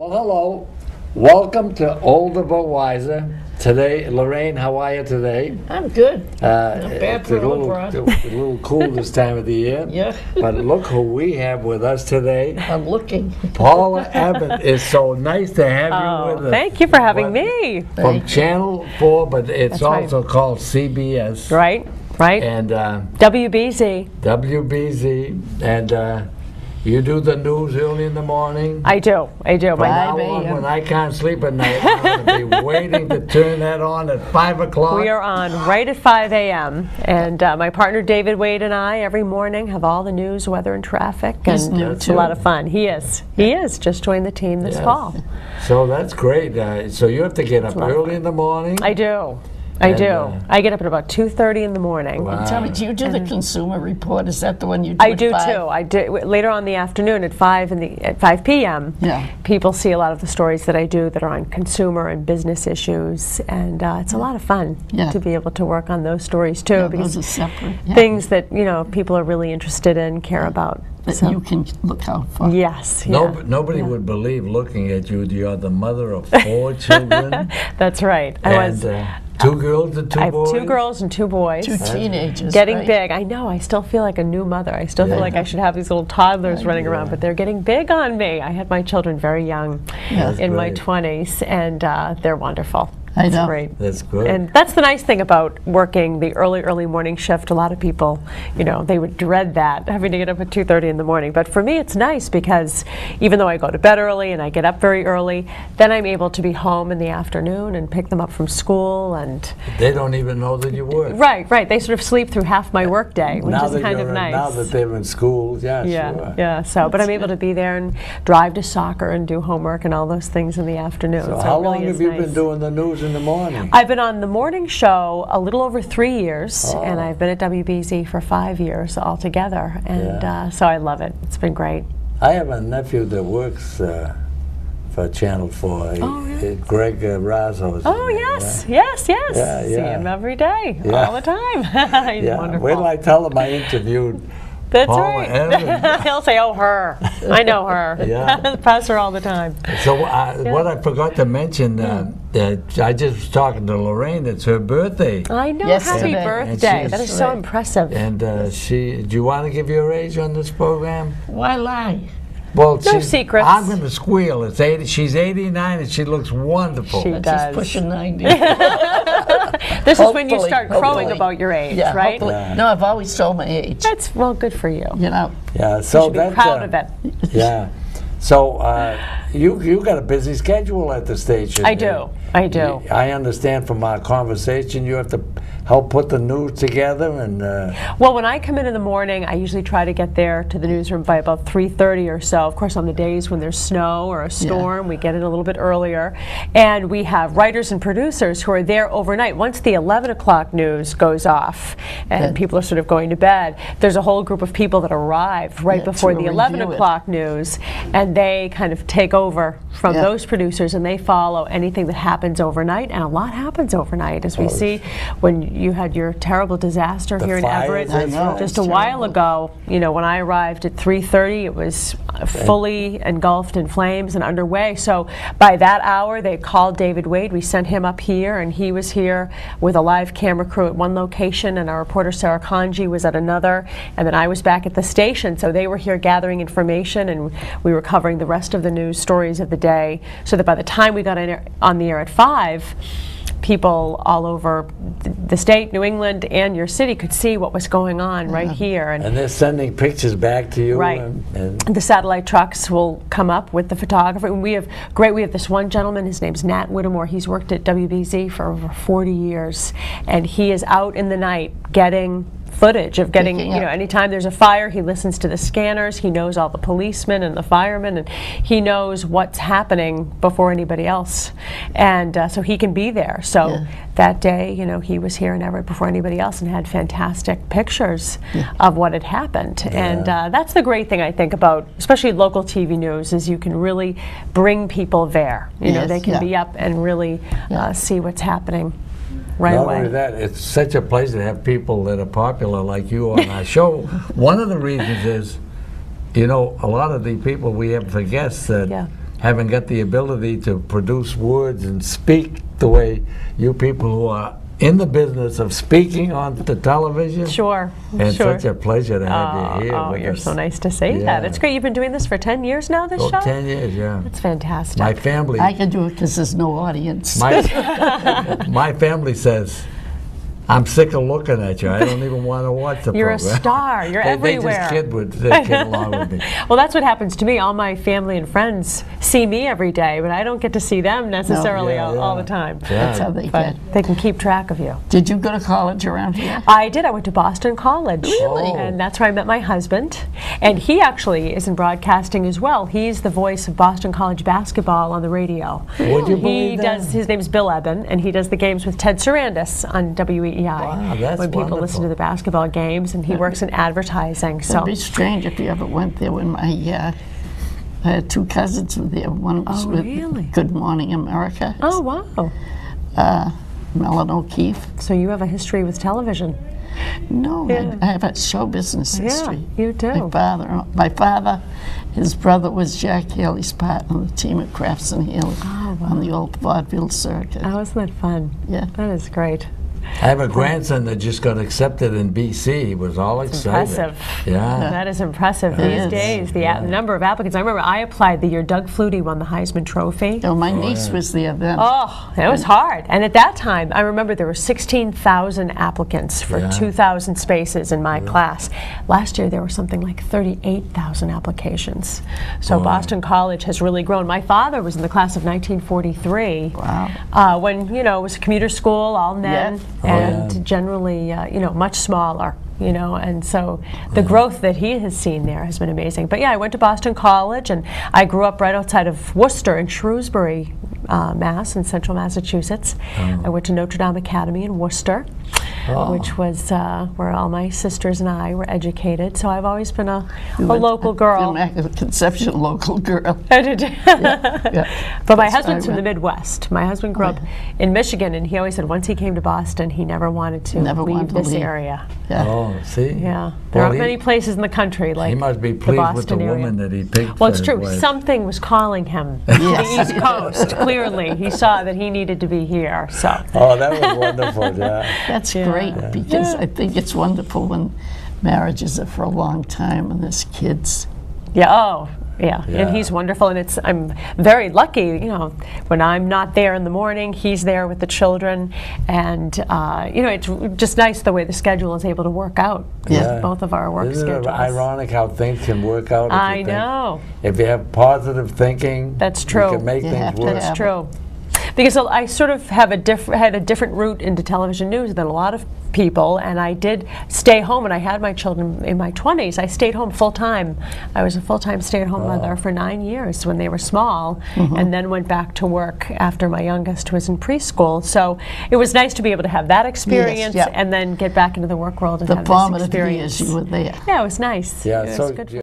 Well, hello. Welcome to Older but Wiser. Today, Lorraine, how are you today? I'm good. Uh, Not bad for a little a little cool this time of the year. Yeah. But look who we have with us today. I'm looking. Paula Abbott. It's so nice to have you Oh, with us. thank you for having What- me. From Thank you. Channel 4, but it's That's right. also called CBS. Right, right. And uh, WBZ. WBZ. And uh, you do the news early in the morning. I do, I do. From My, now on, when I can't sleep at night, I'm going to be waiting to turn that on at 5 o'clock. we are on right at 5 a.m. And uh, my partner David Wade and I every morning have all the news, weather, and traffic. He's and new, it's a lot of fun. He is. He is. Just joined the team this Yes. fall. So that's great. Uh, so you have to get up lot of early in the morning. I do. I do. uh, I get up at about 2:30 in the morning. Wow. Tell me, do you do the consumer report? Is that the one you do? I at do five? too. I do later on in the afternoon at five in the at five p.m. Yeah. People see a lot of the stories that I do that are on consumer and business issues, and uh, it's a lot of fun Yeah. to be able to work on those stories too, Yeah, because those are separate. Yeah. things that you know people are really interested in, care about. that So, you can look out for. yes, No, yeah, nobody would believe looking at you. You're the mother of four children. that's right. I was. uh, two girls and two I have boys. two girls and two boys. Two teenagers. Getting right? big. I know. I still feel like a new mother. I still Yeah. feel like I should have these little toddlers running around, but they're getting big on me. I had my children very young Yeah. in my 20s, and uh, they're wonderful. I It's know. great. That's good. And that's the nice thing about working the early, early morning shift. A lot of people, you know, they would dread that, having to get up at 2.30 in the morning. But for me, it's nice because even though I go to bed early and I get up very early, then I'm able to be home in the afternoon and pick them up from school. And they don't even know that you work. right, right, they sort of sleep through half my workday, which now is kind of in- nice. Now that they're in school, yeah, yeah, sure. yeah. So, but I'm able to be there and drive to soccer and do homework and all those things in the afternoon. So So, how really long have you nice. been doing the news in the morning? I've been on the morning show a little over three years, Oh. and I've been at WBZ for five years altogether, and Yeah. uh, so I love it. It's been great. I have a nephew that works uh, for Channel 4. He- Oh, really? uh, Greg uh, Razzo. is his Oh yes, yes, yes. Yeah, See him every day, Yeah. all the time. He's Yeah. wonderful. Wait till I tell him I interviewed That's Paula right. Ebben. He'll say, "Oh, her. I know her. Yeah. Pass her all the time." So uh, what I forgot to mention, uh, that I just was talking to Lorraine. It's her birthday, I know. Yesterday. Happy And birthday. she's- That is so Right. impressive. and uh, she. Do you want to give your age on this program? Why lie? Well, No she's- secrets. I'm going to squeal. It's 80. She's 89 and she looks wonderful. She does. She's pushing 90. This is when you start crowing hopefully. about your age, yeah, right? Yeah. No, I've always told my age. That's well, good for you. You know, yeah. So you should be that's proud uh, of it. Yeah. So uh, you you got a busy schedule at the station. I do. I do. I understand from our conversation you have to help put the news together and. Uh, Well, when I come in in the morning, I usually try to get there to the newsroom by about 3:30 or so. Of course, on the days when there's snow or a storm, we get in a little bit earlier, and we have writers and producers who are there overnight. Once the 11 o'clock news goes off, and Then- people are sort of going to bed, there's a whole group of people that arrive right Yeah, before the 11 o'clock news, and they kind of take over from Yeah. those producers, and they follow anything that happens overnight, and a lot happens overnight, as we see when you had your terrible disaster The here in Everett know. just a while ago. You know, when I arrived at 3:30, it was fully engulfed in flames and underway. So by that hour, they called David Wade. We sent him up here, and he was here with a live camera crew at one location, and our reporter Sarah Kanji was at another, and then I was back at the station. So they were here gathering information, and we were covering the rest of the news stories of the day. So that by the time we got in, on the air at five people all over the state, New England, and your city could see what was going on right here. And and they're sending pictures back to you. Right. And, and the satellite trucks will come up with the photographer. And we have great. We have this one gentleman. His name's Nat Whittemore. He's worked at WBZ for over 40 years, and he is out in the night getting footage of getting. Picking You know, up. anytime there's a fire, he listens to the scanners. He knows all the policemen and the firemen, and he knows what's happening before anybody else, and uh, so he can be there. So Yeah. that day, you know, he was here in Everett before anybody else, and had fantastic pictures of what had happened. And uh, that's the great thing I think about, especially local TV news, is you can really bring people there. You know, they can yeah. be up and really Yeah. uh, see what's happening right Not away. only that, it's such a pleasure to have people that are popular like you on our show. One of the reasons is, you know, a lot of the people we have for guests that Yeah. haven't got the ability to produce words and speak the way you people who are in the business of speaking on the television. Sure, And sure. such a pleasure to have Oh, you here oh, with you're us. so nice to say that. It's great. You've been doing this for 10 years now, this Oh, show? 10 years, yeah. That's fantastic. My family, I can do it because there's no audience. my, my family says, I'm sick of looking at you. I don't even want to watch the You're a star. You're they, everywhere. They just kid, with, they kid along with me. Well, that's what happens to me. All my family and friends see me every day, but I don't get to see them necessarily Yeah, all, all the time. That's how they But get. they can keep track of you. Did you go to college around here? I did. I went to Boston College. Really? Oh. And that's where I met my husband. And he actually is in broadcasting as well. He's the voice of Boston College basketball on the radio. Would you He believe that? does. His name's Bill Ebben, and he does the games with Ted Sarandis on WEEI. Wow, that's when people listen to the basketball games, and he works in advertising. So It'd be strange if you ever went there when my, uh, I had two cousins were there. One was Oh, with really? Good Morning America, Oh wow! uh, Melon O'Keefe. So you have a history with television. No, Yeah. I, I have a show business Yeah, history. you do. My father, my father, his brother was Jack Haley's partner on the team at Crafts and Haley Oh, on the old vaudeville circuit. Oh, isn't that fun? Yeah. That is great. I have a grandson that just got accepted in BC. He was all excited. Impressive. Yeah. That is impressive It these is. days. The, a- the number of applicants. I remember I applied the year Doug Flutie won the Heisman Trophy. Oh, my niece yeah. was there then. Oh, it was hard. And at that time, I remember there were 16,000 applicants for Yeah. 2,000 spaces in my class. Last year, there were something like 38,000 applications. So Boy. Boston College has really grown. My father was in the class of 1943. Wow. Uh, when, you know, it was a commuter school, all men, Yeah. Oh, and yeah. generally, uh, you know, much smaller. You know, and so the growth that he has seen there has been amazing. But yeah, I went to Boston College, and I grew up right outside of Worcester in Shrewsbury, uh, Mass, in central Massachusetts. I went to Notre Dame Academy in Worcester, Oh. which was uh, where all my sisters and I were educated. So I've always been a, a You went- local girl. Immaculate Conception local girl. I did. Yeah. But my That's husband's from the. Midwest. My husband grew Oh, up in Michigan, and he always said once he came to Boston, he never wanted to Never leave wanted to this leave. area. Yeah. Oh, see? Yeah, there Well, aren't he- many places in the country like He must be the pleased Boston with the area. woman that he picked Well, for it's his true. wife. Something was calling him to the East Coast. Clearly, he saw that he needed to be here. So, Oh, that was wonderful, yeah. That's Yeah. great because Yeah. I think it's wonderful when marriages are for a long time and there's kids. yeah. Oh, yeah. Yeah. And he's wonderful, and it's I'm very lucky. You know, when I'm not there in the morning, he's there with the children, and uh, you know, it's just nice the way the schedule is able to work out. Yeah. Both of our work Isn't schedules. it ironic how things can work out? If I you think, know. If you have positive thinking, That's true. You true. can make You things work. That's true. Because I sort of have a different had a different route into television news than a lot of people, and I did stay home. And I had my children in my 20s. I stayed home full time. I was a full time stay at home mother for nine years when they were small, mm-hmm. and then went back to work after my youngest was in preschool. So it was nice to be able to have that experience yeah. and then get back into the work world and The have this formative experience. years you were there. yeah, it was nice. Yeah, it was so good. you-